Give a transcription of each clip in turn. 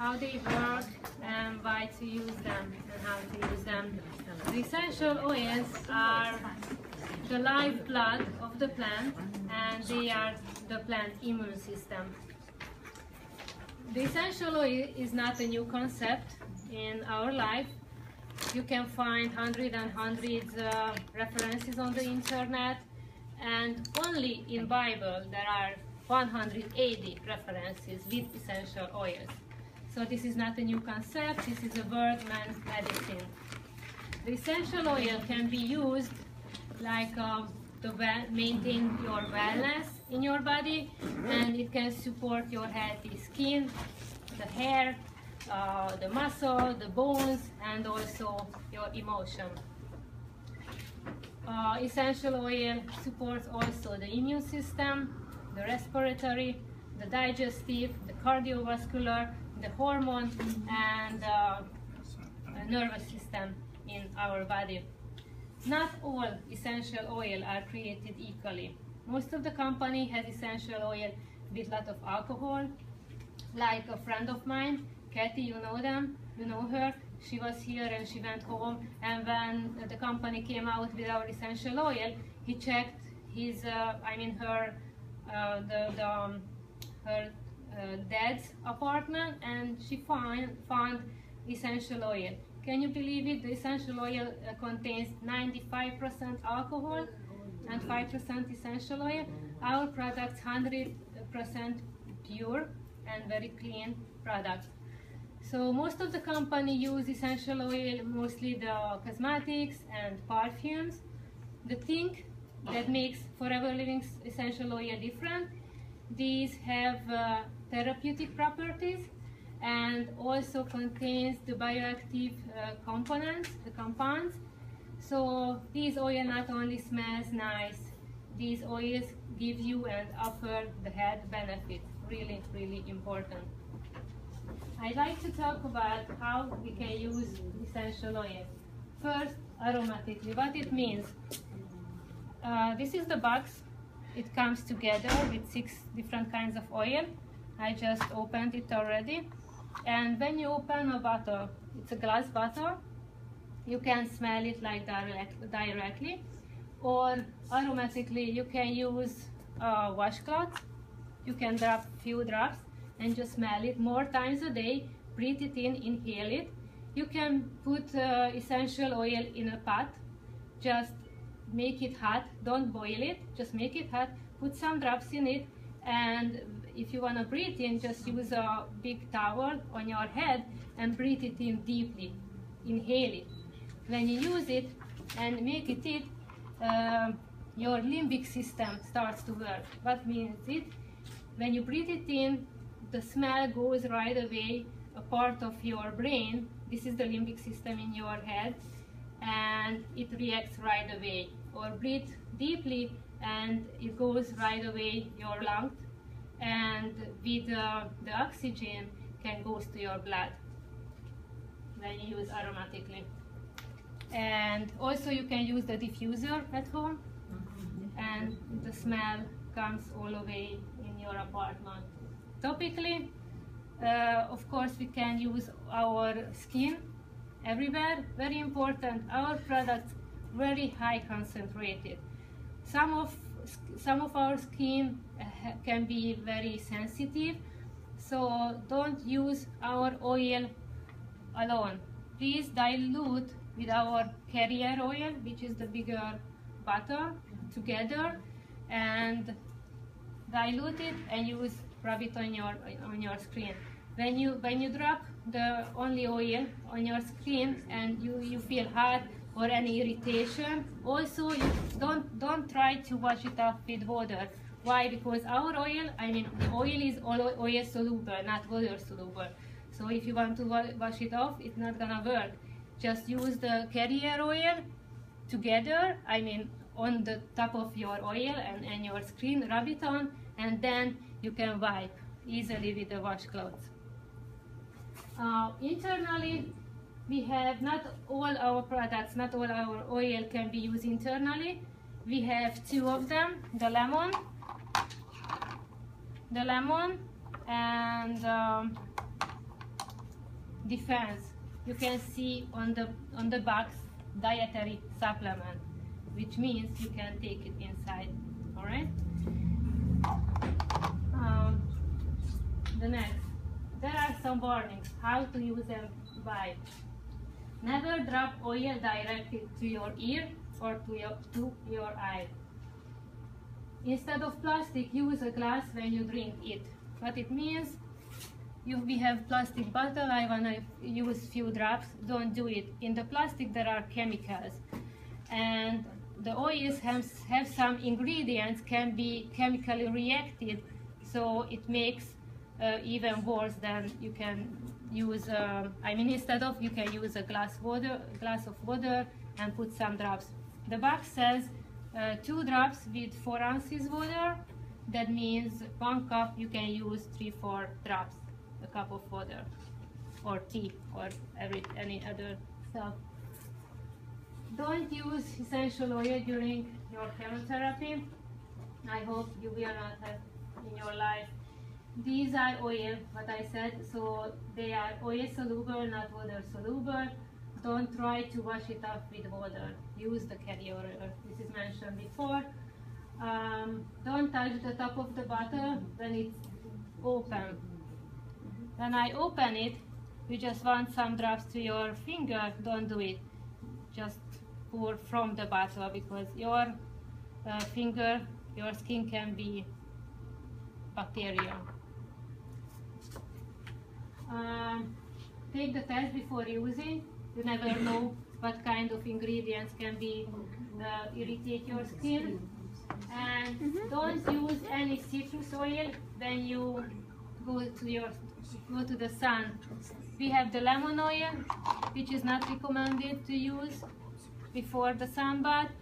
how they work and why to use them and how to use them. The essential oils are the lifeblood of the plant and they are the plant immune system. The essential oil is not a new concept in our life. You can find hundreds and hundreds uh, references on the internet and only in Bible there are 180 references with essential oils. So this is not a new concept, this is a meant medicine. The essential oil can be used like uh, to maintain your wellness in your body and it can support your healthy skin, the hair, uh, the muscle, the bones and also your emotion. Uh, essential oil supports also the immune system, the respiratory, the digestive, the cardiovascular, the hormone and uh, nervous system in our body. Not all essential oil are created equally. Most of the company has essential oil with lot of alcohol. Like a friend of mine, Kathy, you know them, you know her. She was here and she went home and when the company came out with our essential oil, he checked his, uh, I mean her, uh, the, the um, her dad's apartment and she find, found essential oil. Can you believe it? The essential oil uh, contains 95% alcohol and 5% essential oil. Our products 100% pure and very clean products. So most of the company use essential oil, mostly the cosmetics and perfumes. The thing that makes Forever Living essential oil different, these have uh, therapeutic properties and also contains the bioactive uh, components, the compounds. So these oils not only smells nice, these oils give you and offer the health benefit. Really, really important. I'd like to talk about how we can use essential oils. First, aromatically, what it means. Uh, this is the box. It comes together with six different kinds of oil. I just opened it already. And when you open a bottle, it's a glass bottle, you can smell it like direct, directly. Or aromatically, you can use a washcloth. You can drop few drops and just smell it more times a day. Breathe it in, inhale it. You can put uh, essential oil in a pot. Just make it hot. Don't boil it. Just make it hot. Put some drops in it and if you want to breathe in, just use a big towel on your head and breathe it in deeply. Inhale it. When you use it and make it it, uh, your limbic system starts to work. What means it? When you breathe it in, the smell goes right away, a part of your brain. This is the limbic system in your head, and it reacts right away. Or breathe deeply, and it goes right away your lungs and with uh, the oxygen can goes to your blood. When you use aromatically. And also you can use the diffuser at home. And the smell comes all the way in your apartment. Topically uh, of course we can use our skin everywhere. Very important. Our products very high concentrated. Some of some of our skin can be very sensitive so don't use our oil alone please dilute with our carrier oil which is the bigger butter together and dilute it and use rub it on your on your screen when you when you drop the only oil on your screen and you you feel hot or any irritation. Also, don't don't try to wash it off with water. Why? Because our oil, I mean, oil is oil soluble, not water soluble. So if you want to wash it off, it's not gonna work. Just use the carrier oil together, I mean, on the top of your oil and, and your screen, rub it on, and then you can wipe easily with the washcloth. Uh, internally, we have not all our products, not all our oil can be used internally. We have two of them, the lemon, the lemon and um, defense. You can see on the on the box dietary supplement, which means you can take it inside. All right. Um, the next, there are some warnings how to use them by. Never drop oil directly to your ear or to your, to your eye. Instead of plastic, use a glass when you drink it. What it means, if we have plastic bottle, I wanna use few drops, don't do it. In the plastic there are chemicals and the oils have, have some ingredients can be chemically reacted so it makes uh, even worse than you can use uh, I mean instead of you can use a glass water glass of water and put some drops the box says uh, two drops with four ounces water. That means one cup you can use three four drops a cup of water or tea or every any other stuff. Don't use essential oil during your chemotherapy. I hope you will not have in your life. These are oil, what I said, so they are oil soluble, not water soluble. Don't try to wash it off with water. Use the carrier. This is mentioned before. Um, don't touch the top of the bottle when it's open. When I open it, you just want some drops to your finger, don't do it. Just pour from the bottle because your uh, finger, your skin can be bacterial. Um, take the test before using. You never know what kind of ingredients can be uh, irritate your skin. And mm -hmm. don't use any citrus oil when you go to your go to the sun. We have the lemon oil, which is not recommended to use before the sun bath.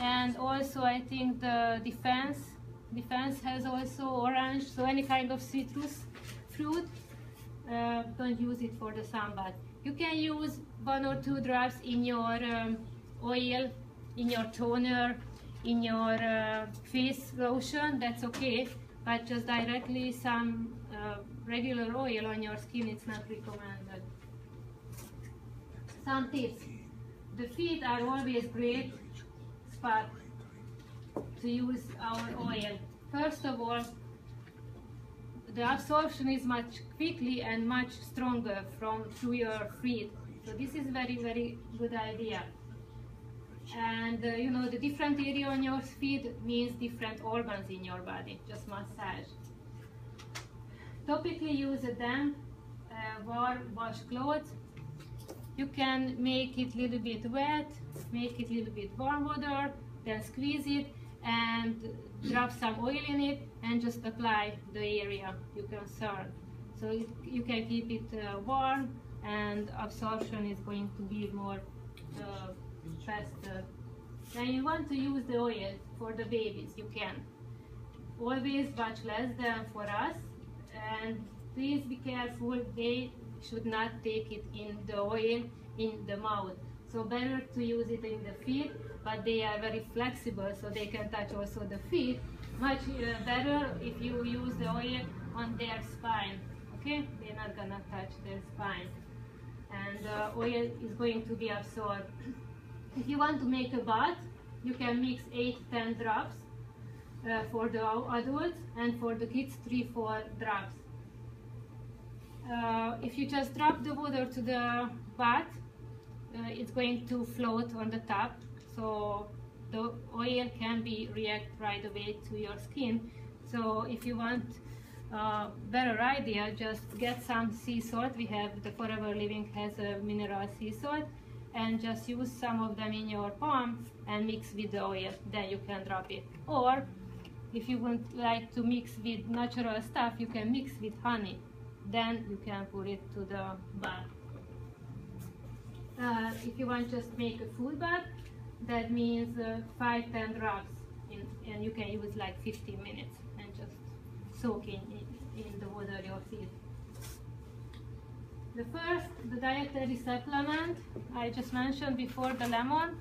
And also I think the defense defense has also orange, so any kind of citrus fruit uh, don't use it for the sunbath. You can use one or two drops in your um, oil, in your toner, in your uh, face lotion, that's okay. But just directly some uh, regular oil on your skin, it's not recommended. Some tips. The feet are always great spot to use our oil. First of all, the absorption is much quickly and much stronger from through your feet. So this is very, very good idea. And uh, you know, the different area on your feet means different organs in your body, just massage. Topically use a damp, uh, warm washcloth. You can make it a little bit wet, make it a little bit warm water, then squeeze it and drop some oil in it and just apply the area you concern. So it, you can keep it uh, warm and absorption is going to be more uh, faster. Then you want to use the oil for the babies, you can. Always much less than for us and please be careful, they should not take it in the oil in the mouth. So better to use it in the feet but they are very flexible so they can touch also the feet much uh, better if you use the oil on their spine okay? They're not gonna touch their spine. And uh, oil is going to be absorbed. If you want to make a bath you can mix 8-10 drops uh, for the adults and for the kids 3-4 drops. Uh, if you just drop the water to the bath uh, it's going to float on the top. So the oil can be react right away to your skin. So if you want uh, better idea just get some sea salt. We have the forever living has a mineral sea salt and just use some of them in your palm and mix with the oil. Then you can drop it. Or if you would like to mix with natural stuff you can mix with honey. Then you can put it to the bath. Uh, if you want just make a full bath that means uh, 5 10 drops in, and you can use like 15 minutes and just soak in, in, in the water your feet the first the dietary supplement I just mentioned before the lemon.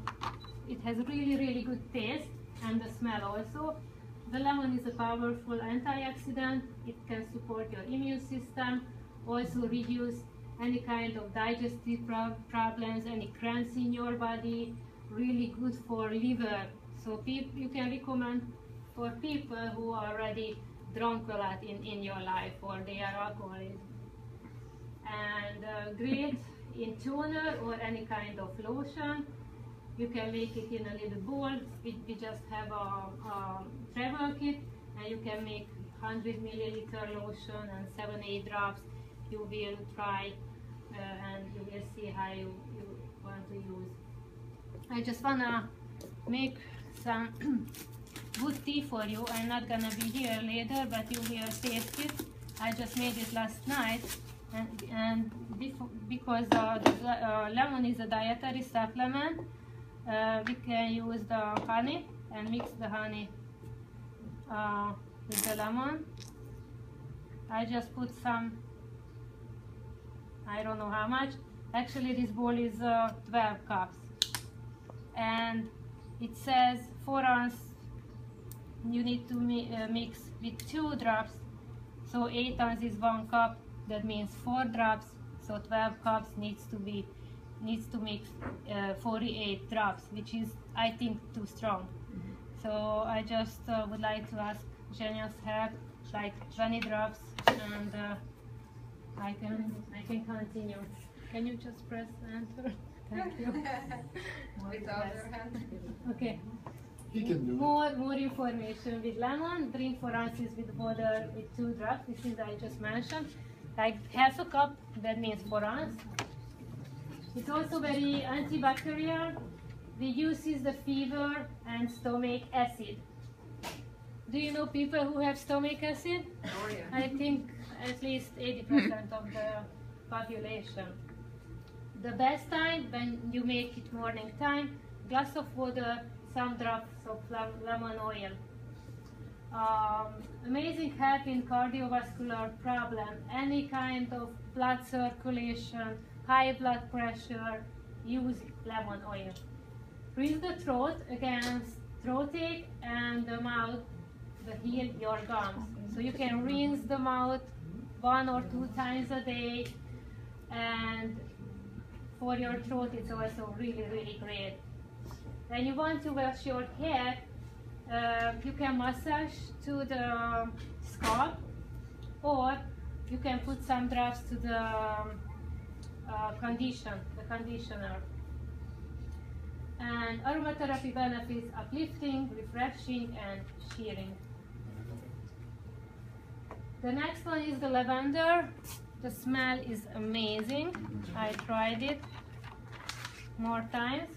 It has really really good taste and the smell also. The lemon is a powerful antioxidant. It can support your immune system also reduce any kind of digestive pro problems, any cramps in your body, really good for liver. So you can recommend for people who are already drunk a lot in, in your life or they are alcoholics. And uh, great in toner or any kind of lotion. You can make it in a little bowl. We, we just have a, a travel kit and you can make 100 milliliter lotion and 7 8 drops you will try uh, and you will see how you, you want to use I just wanna make some good tea for you I'm not gonna be here later but you will taste it I just made it last night and, and because uh, the, uh, lemon is a dietary supplement uh, we can use the honey and mix the honey uh, with the lemon. I just put some, I don't know how much. Actually, this bowl is uh, 12 cups. And it says 4 ounce you need to mi uh, mix with 2 drops. So 8 ounces is 1 cup. That means 4 drops. So 12 cups needs to be needs to mix uh, 48 drops, which is I think too strong. Mm -hmm. So I just uh, would like to ask genius help, like 20 drops, and uh, I can I can continue. Can you just press enter? Thank you. With other hand. Okay. He can do more more information with lemon. Drink four ounces with water with two drops. This is I just mentioned. Like half a cup. That means four ounces. It's also very antibacterial. Reduces the fever and stomach acid. Do you know people who have stomach acid? Oh, yeah. I think at least 80% of the population. The best time when you make it morning time, glass of water, some drops of lemon oil. Um, amazing help in cardiovascular problem, any kind of blood circulation, high blood pressure, use lemon oil. Rinse the throat against throatache and the mouth the heal your gums. So you can rinse them out one or two times a day and for your throat it's also really really great. When you want to wash your hair, uh, you can massage to the scalp or you can put some drops to the uh, condition, the conditioner. And aromatherapy benefits uplifting, refreshing, and shearing. The next one is the lavender. The smell is amazing. I tried it more times.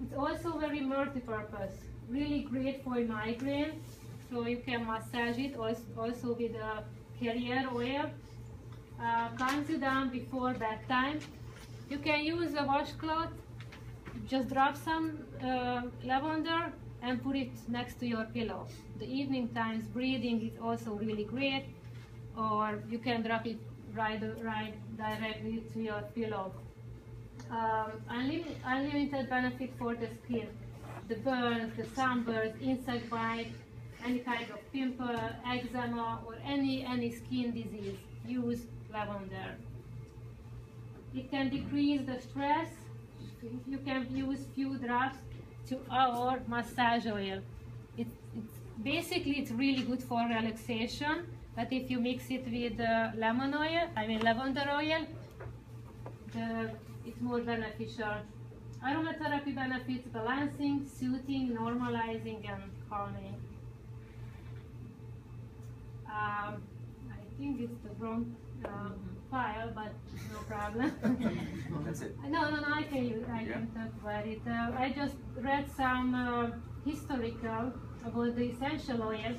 It's also very multi-purpose. Really great for migraine. So you can massage it also with a carrier oil. Uh, calms you down before bedtime. You can use a washcloth. Just drop some uh, lavender and put it next to your pillow. The evening times breathing is also really great or you can drop it right, right directly to your pillow. Um, unlimited, unlimited benefit for the skin. The burns, the sunburns, insect bite, any kind of pimple, eczema or any, any skin disease, use lavender. It can decrease the stress. You can use few drops to our massage oil. It, it's basically it's really good for relaxation, but if you mix it with uh, lemon oil, I mean lavender oil, the, it's more beneficial. Aromatherapy benefits balancing, soothing, normalizing, and calming. Um, I think it's the wrong uh, file, but no problem. That's it. No, no, no, I can use, I yeah. can talk about it. Uh, I just read some uh, historical about the essential oil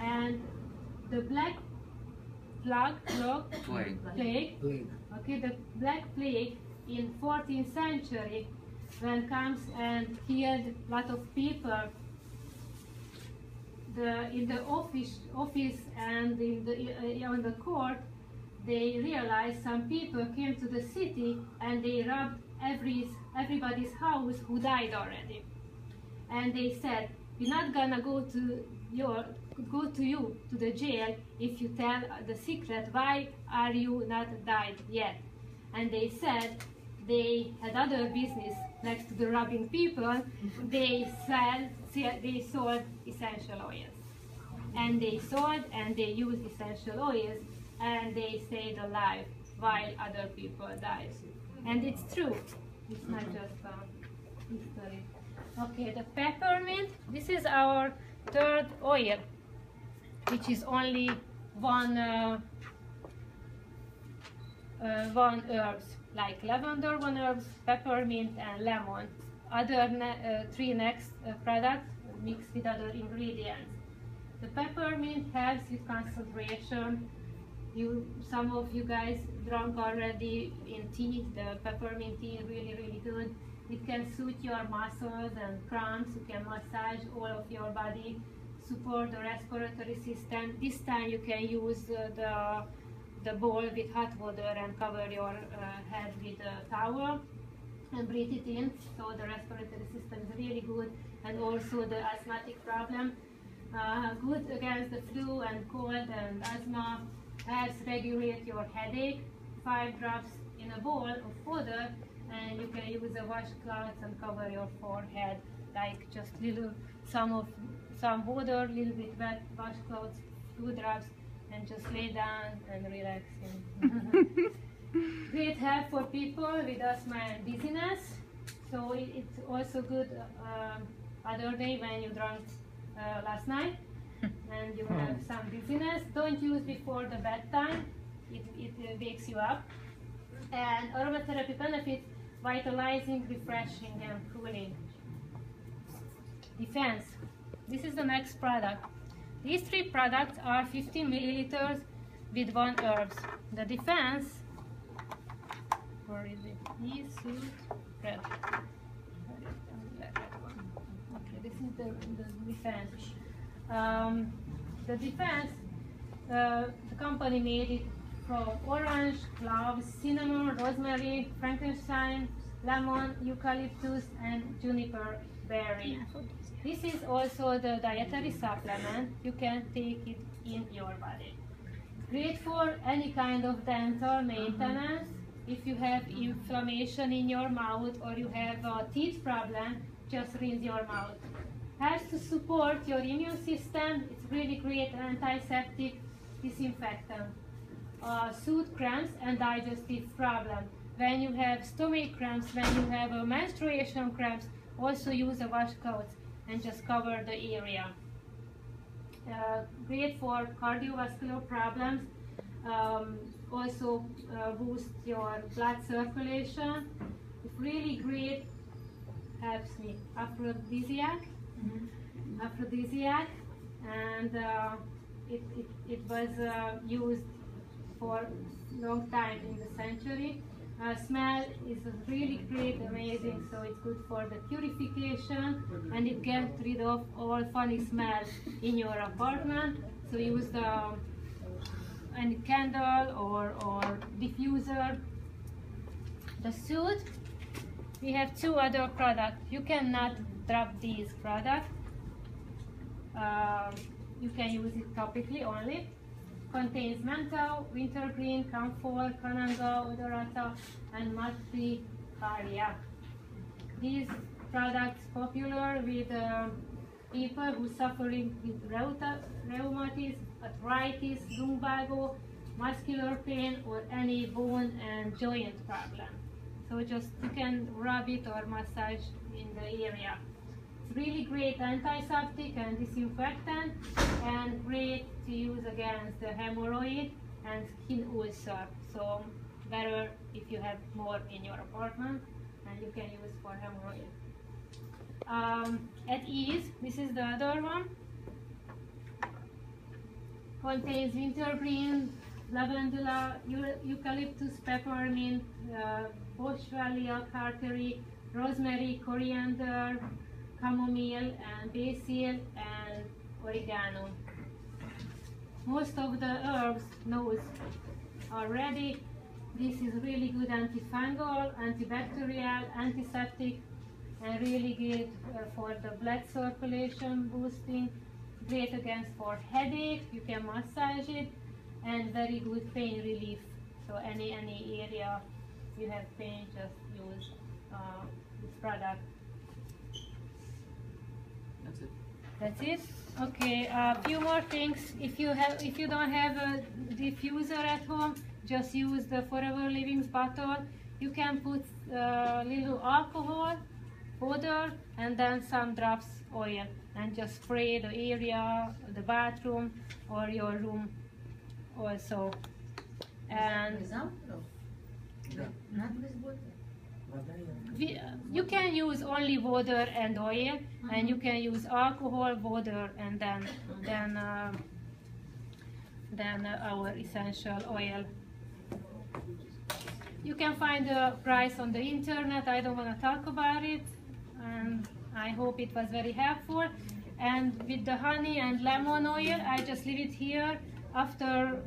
and the black plague, plague, plague, plague, okay, the black plague in 14th century when comes and killed a lot of people. The, in the office, office and in the, uh, on the court, they realized some people came to the city and they robbed every, everybody's house who died already. And they said, we're not gonna go to your could go to you to the jail if you tell the secret why are you not died yet? And they said they had other business next to the robbing people. They sell they sold essential oils. And they sold and they used essential oils and they stayed alive while other people died. And it's true. It's not just a history. Okay the peppermint this is our third oil which is only one uh, uh, one herbs like lavender one herbs, peppermint and lemon. Other ne uh, three next uh, products mixed with other ingredients. The peppermint helps with concentration. You, some of you guys drunk already in tea. The peppermint tea really, really good. It can suit your muscles and cramps. You can massage all of your body, support the respiratory system. This time you can use uh, the the bowl with hot water and cover your uh, head with a towel and breathe it in. So the respiratory system is really good and also the asthmatic problem. Uh, good against the flu and cold and asthma helps regulate your headache. Five drops in a bowl of water and you can use a washcloth and cover your forehead like just little some of some water, little bit wet washcloths, two drops and just lay down and relaxing. Great help for people with asthma and dizziness. So it's also good uh, other day when you drank uh, last night and you have hmm. some dizziness. Don't use before the bedtime. It, it uh, wakes you up. And aromatherapy benefits vitalizing, refreshing, and cooling. Defense. This is the next product. These three products are 15 milliliters with one herbs. The defense, where is it? E red. Okay, this is the, the defense. Um, the defense, uh, the company made it from orange, cloves, cinnamon, rosemary, frankincense, lemon, eucalyptus, and juniper berry. This is also the dietary supplement. You can take it in your body. Great for any kind of dental maintenance. If you have inflammation in your mouth or you have a teeth problem, just rinse your mouth. Helps to support your immune system. It's really great antiseptic disinfectant. Uh, soothe cramps and digestive problem. When you have stomach cramps, when you have a menstruation cramps, also use a washcloth and just cover the area. Uh, great for cardiovascular problems. Um, also uh, boost your blood circulation. It's really great, helps me, aphrodisiac, mm -hmm. aphrodisiac, and uh, it, it, it was uh, used for long time in the century. Uh, smell is really great, amazing, so it's good for the purification and it gets rid of all funny smells in your apartment. So use the any candle or, or diffuser. The Soothe, we have two other products. You cannot drop these products. Uh, you can use it topically only contains menthol, wintergreen, camphor, cananga, odorata, and matricaria. These products popular with uh, people who suffering with rheumatism, arthritis, lumbago, muscular pain, or any bone and joint problem. So just you can rub it or massage in the area really great antiseptic and disinfectant and great to use against the hemorrhoid and skin ulcer. So better if you have more in your apartment and you can use for hemorrhoid. Um, at ease, this is the other one. Contains wintergreen, lavandula, eucalyptus, peppermint, uh, boswellia, carterii, rosemary, coriander, chamomile and basil and oregano. Most of the herbs knows already. This is really good antifungal, antibacterial, antiseptic, and really good uh, for the blood circulation boosting. great against for headache. You can massage it, and very good pain relief. So any any area you have pain, just use uh, this product. That's it. That's it. Okay. A few more things. If you have, if you don't have a diffuser at home, just use the Forever Living's bottle. You can put uh, little alcohol, water, and then some drops oil, and just spray the area, the bathroom, or your room, also. And Without or Yeah. not with water? You can use only water and oil, and you can use alcohol, water, and then then uh, then our essential oil. You can find the price on the internet. I don't want to talk about it, and I hope it was very helpful. And with the honey and lemon oil, I just leave it here after